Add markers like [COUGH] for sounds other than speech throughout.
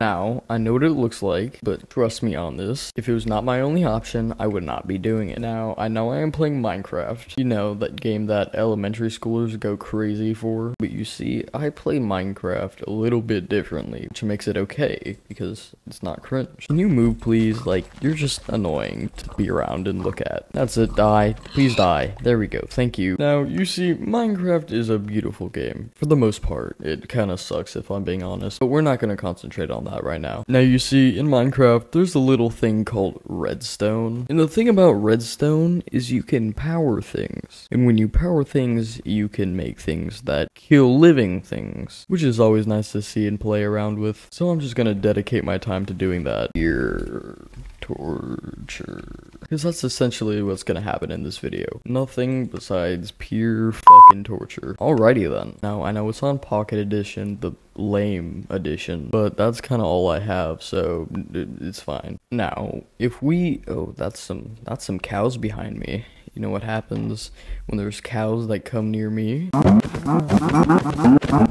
Now, I know what it looks like, but trust me on this. If it was not my only option, I would not be doing it. Now, I know I am playing Minecraft. You know, that game that elementary schoolers go crazy for. But you see, I play Minecraft a little bit differently, which makes it okay, because it's not cringe. Can you move, please? Like, you're just annoying to be around and look at. That's it, die. Please die. There we go, thank you. Now, you see, Minecraft is a beautiful game. For the most part, it kind of sucks if I'm being honest, but we're not going to concentrate on that right now. Now you see, in Minecraft, there's a little thing called redstone. And the thing about redstone is you can power things. And when you power things, you can make things that kill living things, which is always nice to see and play around with. So I'm just gonna dedicate my time to doing that. Here torture. Because that's essentially what's gonna happen in this video. Nothing besides pure fucking torture. Alrighty then. Now, I know it's on Pocket Edition, the lame edition, but that's kind of all I have, so it's fine. Now, if we... Oh, that's some... That's some cows behind me. You know what happens when there's cows that come near me?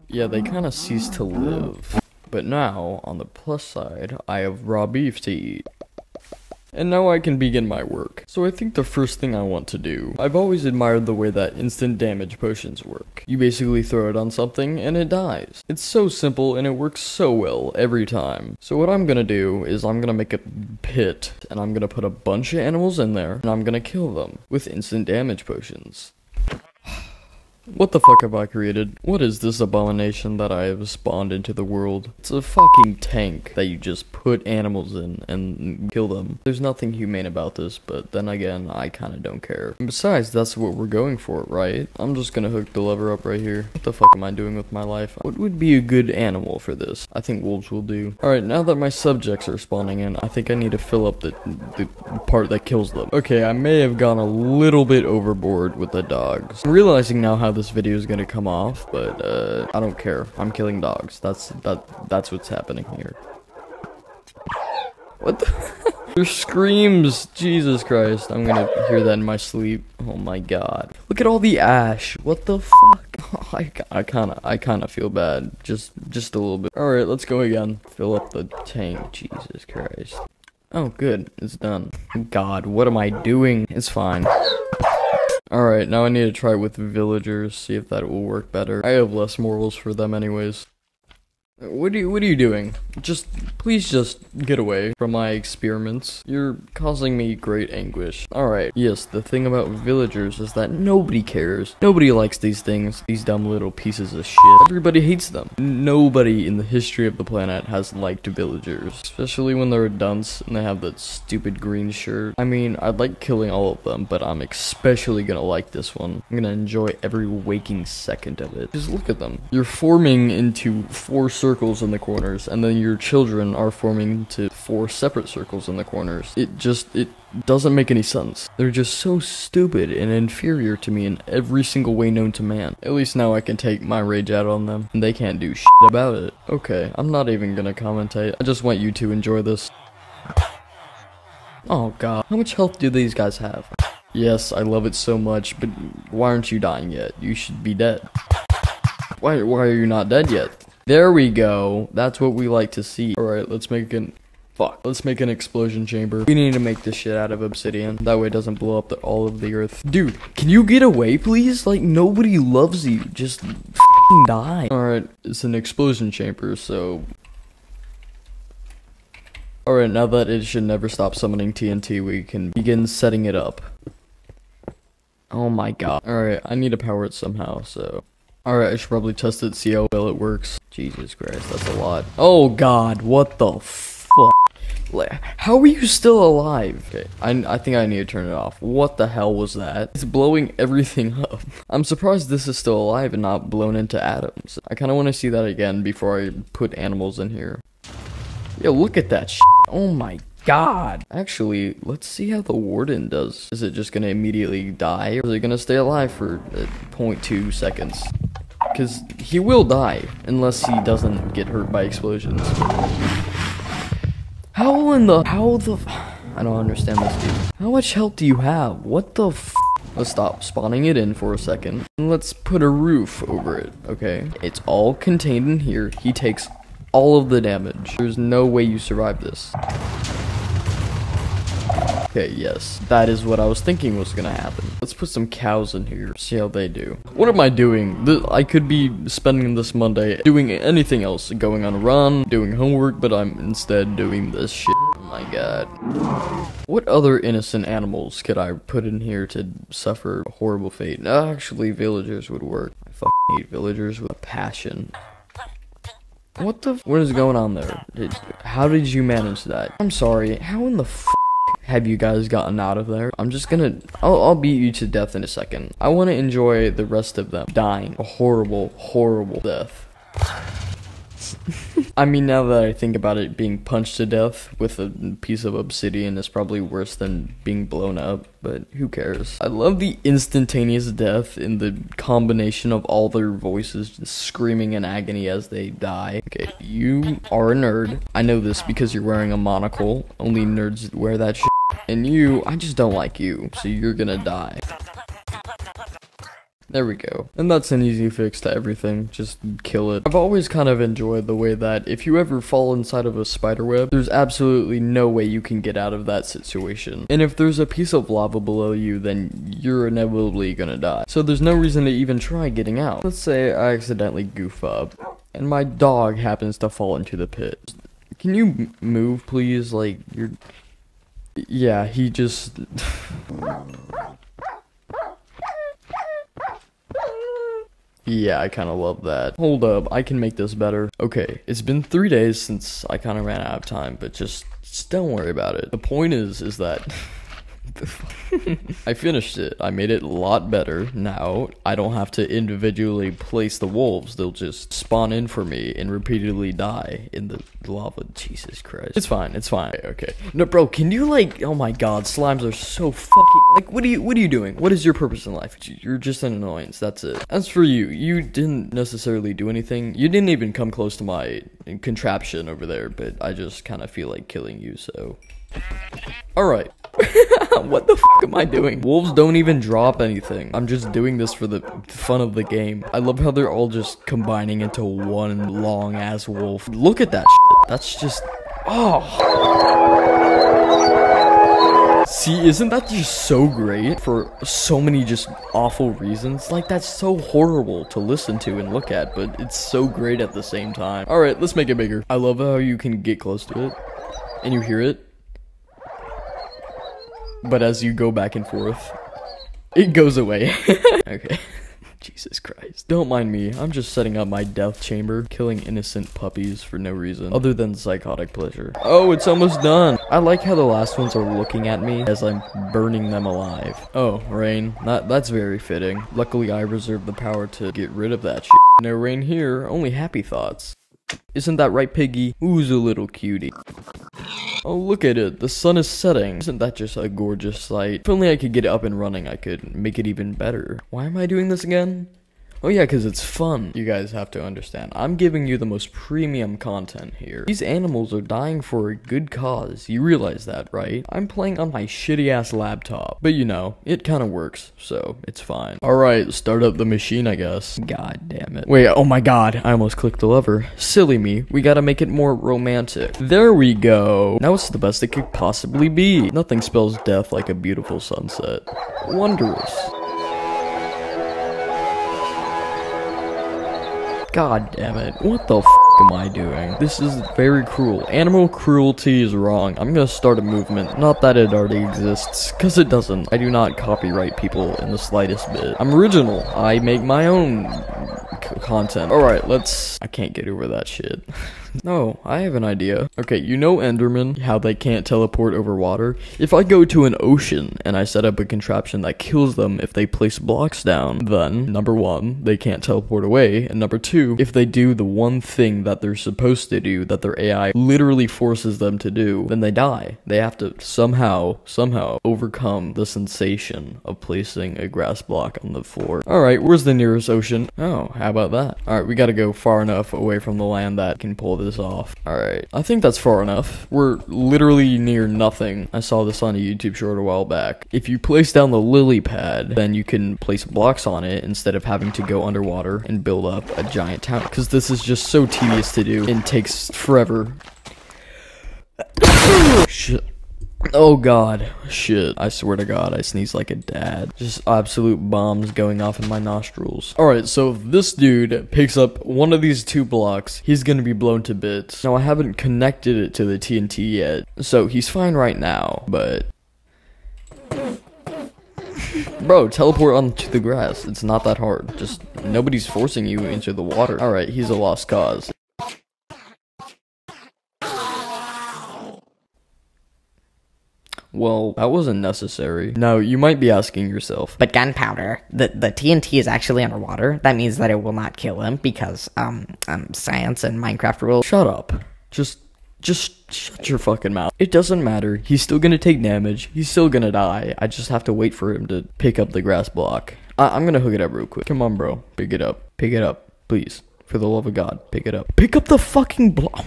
Yeah, they kind of cease to live. But now, on the plus side, I have raw beef to eat. And now I can begin my work. So I think the first thing I want to do, I've always admired the way that instant damage potions work. You basically throw it on something and it dies. It's so simple and it works so well every time. So what I'm gonna do is I'm gonna make a pit and I'm gonna put a bunch of animals in there and I'm gonna kill them with instant damage potions. What the fuck have I created? What is this abomination that I have spawned into the world? It's a fucking tank that you just put animals in and kill them. There's nothing humane about this, but then again, I kinda don't care. And besides, that's what we're going for, right? I'm just gonna hook the lever up right here. What the fuck am I doing with my life? What would be a good animal for this? I think wolves will do. Alright, now that my subjects are spawning in, I think I need to fill up the, the part that kills them. Okay, I may have gone a little bit overboard with the dogs. I'm realizing now how this video is gonna come off, but uh, I don't care. I'm killing dogs. That's that. That's what's happening here. What the? [LAUGHS] Your screams! Jesus Christ! I'm gonna hear that in my sleep. Oh my God! Look at all the ash. What the fuck? [LAUGHS] I, I kinda, I kinda feel bad. Just, just a little bit. All right, let's go again. Fill up the tank. Jesus Christ. Oh, good. It's done. God, what am I doing? It's fine. Alright, now I need to try it with villagers, see if that will work better. I have less morals for them anyways. What are you, what are you doing? Just, please just get away from my experiments. You're causing me great anguish. Alright, yes, the thing about villagers is that nobody cares. Nobody likes these things, these dumb little pieces of shit. Everybody hates them. Nobody in the history of the planet has liked villagers. Especially when they're a dunce and they have that stupid green shirt. I mean, I'd like killing all of them, but I'm especially gonna like this one. I'm gonna enjoy every waking second of it. Just look at them. You're forming into four circles in the corners, and then your children are forming into four separate circles in the corners. It just, it doesn't make any sense. They're just so stupid and inferior to me in every single way known to man. At least now I can take my rage out on them, and they can't do shit about it. Okay, I'm not even gonna commentate. I just want you to enjoy this. Oh god, how much health do these guys have? Yes, I love it so much, but why aren't you dying yet? You should be dead. Why, why are you not dead yet? There we go. That's what we like to see. Alright, let's make an... Fuck. Let's make an explosion chamber. We need to make this shit out of obsidian. That way it doesn't blow up the, all of the earth. Dude, can you get away, please? Like, nobody loves you. Just die. Alright, it's an explosion chamber, so... Alright, now that it should never stop summoning TNT, we can begin setting it up. Oh my god. Alright, I need to power it somehow, so... Alright, I should probably test it, see how well it works. Jesus Christ, that's a lot. Oh god, what the fuck? How are you still alive? Okay, I, I think I need to turn it off. What the hell was that? It's blowing everything [LAUGHS] up. I'm surprised this is still alive and not blown into atoms. I kind of want to see that again before I put animals in here. Yo, look at that Oh my god. Actually, let's see how the warden does. Is it just gonna immediately die? Or is it gonna stay alive for uh, 0.2 seconds? Because he will die, unless he doesn't get hurt by explosions. How in the- how the- I don't understand this dude. How much health do you have? What the f- Let's stop spawning it in for a second. Let's put a roof over it, okay? It's all contained in here. He takes all of the damage. There's no way you survive this. Okay, yes, that is what I was thinking was gonna happen. Let's put some cows in here, see how they do. What am I doing? I could be spending this Monday doing anything else, going on a run, doing homework, but I'm instead doing this shit. Oh my god. What other innocent animals could I put in here to suffer a horrible fate? Actually, villagers would work. I fucking hate villagers with a passion. What the? What is going on there? Did, how did you manage that? I'm sorry. How in the f have you guys gotten out of there? I'm just gonna, I'll, I'll beat you to death in a second. I want to enjoy the rest of them dying a horrible, horrible death. [LAUGHS] I mean, now that I think about it, being punched to death with a piece of obsidian is probably worse than being blown up, but who cares? I love the instantaneous death in the combination of all their voices screaming in agony as they die. Okay, you are a nerd. I know this because you're wearing a monocle. Only nerds wear that shit. And you, I just don't like you, so you're gonna die. There we go. And that's an easy fix to everything. Just kill it. I've always kind of enjoyed the way that if you ever fall inside of a spider web, there's absolutely no way you can get out of that situation. And if there's a piece of lava below you, then you're inevitably gonna die. So there's no reason to even try getting out. Let's say I accidentally goof up, and my dog happens to fall into the pit. Can you move, please? Like, you're... Yeah, he just... Yeah, I kind of love that. Hold up, I can make this better. Okay, it's been three days since I kind of ran out of time, but just, just don't worry about it. The point is, is that [LAUGHS] [LAUGHS] I finished it. I made it a lot better. Now, I don't have to individually place the wolves. They'll just spawn in for me and repeatedly die in the lava. Jesus Christ. It's fine. It's fine. Okay. No, bro, can you like, oh my god, slimes are so fucking, like, what are you, what are you doing? What is your purpose in life? You're just an annoyance. That's it. As for you, you didn't necessarily do anything. You didn't even come close to my contraption over there, but I just kind of feel like killing you, so. Alright. [LAUGHS] what the fuck am I doing? Wolves don't even drop anything. I'm just doing this for the fun of the game. I love how they're all just combining into one long ass wolf. Look at that shit. That's just... Oh. See, isn't that just so great for so many just awful reasons? Like, that's so horrible to listen to and look at, but it's so great at the same time. Alright, let's make it bigger. I love how you can get close to it, and you hear it, but as you go back and forth, it goes away. [LAUGHS] okay. Jesus Christ. Don't mind me, I'm just setting up my death chamber, killing innocent puppies for no reason, other than psychotic pleasure. Oh, it's almost done! I like how the last ones are looking at me as I'm burning them alive. Oh, rain. That, that's very fitting. Luckily, I reserved the power to get rid of that shit. No rain here, only happy thoughts. Isn't that right, Piggy? Who's a little cutie? Oh, look at it. The sun is setting. Isn't that just a gorgeous sight? If only I could get it up and running, I could make it even better. Why am I doing this again? Oh yeah, because it's fun. You guys have to understand. I'm giving you the most premium content here. These animals are dying for a good cause. You realize that, right? I'm playing on my shitty ass laptop. But you know, it kind of works, so it's fine. Alright, start up the machine, I guess. God damn it. Wait, oh my god, I almost clicked the lever. Silly me. We gotta make it more romantic. There we go. Now it's the best it could possibly be. Nothing spells death like a beautiful sunset. Wondrous. God damn it. What the f am I doing? This is very cruel. Animal cruelty is wrong. I'm gonna start a movement. Not that it already exists, because it doesn't. I do not copyright people in the slightest bit. I'm original. I make my own content. Alright, let's... I can't get over that shit. [LAUGHS] no, I have an idea. Okay, you know Enderman, how they can't teleport over water? If I go to an ocean and I set up a contraption that kills them if they place blocks down, then, number one, they can't teleport away, and number two, if they do the one thing that they're supposed to do that their AI literally forces them to do, then they die. They have to somehow, somehow overcome the sensation of placing a grass block on the floor. Alright, where's the nearest ocean? Oh, how about that? Alright, we gotta go far enough away from the land that can pull this this off. Alright, I think that's far enough. We're literally near nothing. I saw this on a YouTube short a while back. If you place down the lily pad, then you can place blocks on it instead of having to go underwater and build up a giant town. Because this is just so tedious to do and takes forever. Shit. Oh god. Shit. I swear to god, I sneeze like a dad. Just absolute bombs going off in my nostrils. Alright, so if this dude picks up one of these two blocks, he's gonna be blown to bits. Now, I haven't connected it to the TNT yet, so he's fine right now, but... [LAUGHS] Bro, teleport onto the grass. It's not that hard. Just, nobody's forcing you into the water. Alright, he's a lost cause. Well, that wasn't necessary. Now, you might be asking yourself, But gunpowder, the the TNT is actually underwater. That means that it will not kill him because um um science and Minecraft rules. shut up. Just, just shut your fucking mouth. It doesn't matter. He's still gonna take damage. He's still gonna die. I just have to wait for him to pick up the grass block. I- I'm gonna hook it up real quick. Come on, bro. Pick it up. Pick it up. Please. For the love of God, pick it up. Pick up the fucking block.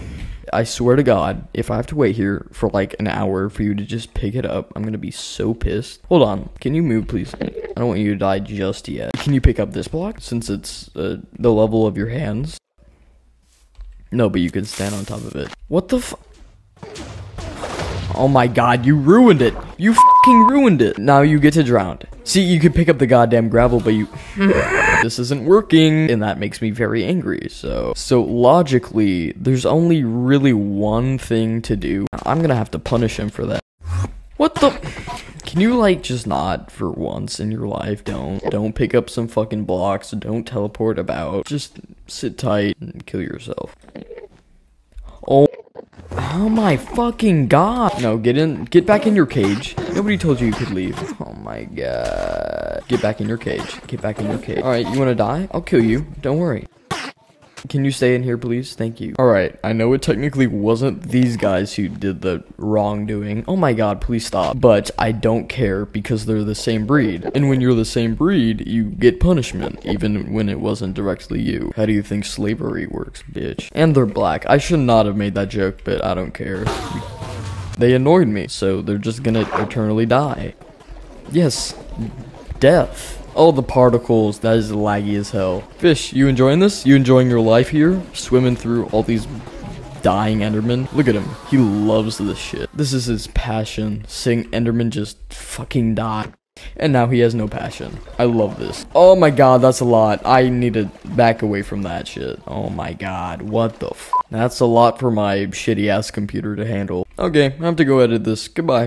I swear to God, if I have to wait here for like an hour for you to just pick it up, I'm gonna be so pissed. Hold on, can you move, please? I don't want you to die just yet. Can you pick up this block since it's uh, the level of your hands? No, but you can stand on top of it. What the f- Oh my god, you ruined it! You fucking ruined it! Now you get to drown. See, you could pick up the goddamn gravel, but you. [LAUGHS] this isn't working, and that makes me very angry, so. So, logically, there's only really one thing to do. I'm gonna have to punish him for that. What the? Can you like just not for once in your life? Don't don't pick up some fucking blocks. Don't teleport about. Just sit tight and kill yourself. Oh, oh my fucking god! No, get in, get back in your cage. Nobody told you you could leave. My god! Get back in your cage. Get back in your cage. All right, you want to die? I'll kill you. Don't worry. Can you stay in here, please? Thank you. Alright, I know it technically wasn't these guys who did the wrongdoing. Oh my god, please stop. But I don't care because they're the same breed. And when you're the same breed, you get punishment, even when it wasn't directly you. How do you think slavery works, bitch? And they're black. I should not have made that joke, but I don't care. They annoyed me, so they're just gonna eternally die. Yes, death. Oh, the particles. That is laggy as hell. Fish, you enjoying this? You enjoying your life here? Swimming through all these dying Endermen? Look at him. He loves this shit. This is his passion. Seeing Enderman just fucking die. And now he has no passion. I love this. Oh my god, that's a lot. I need to back away from that shit. Oh my god, what the f- That's a lot for my shitty ass computer to handle. Okay, I have to go edit this. Goodbye.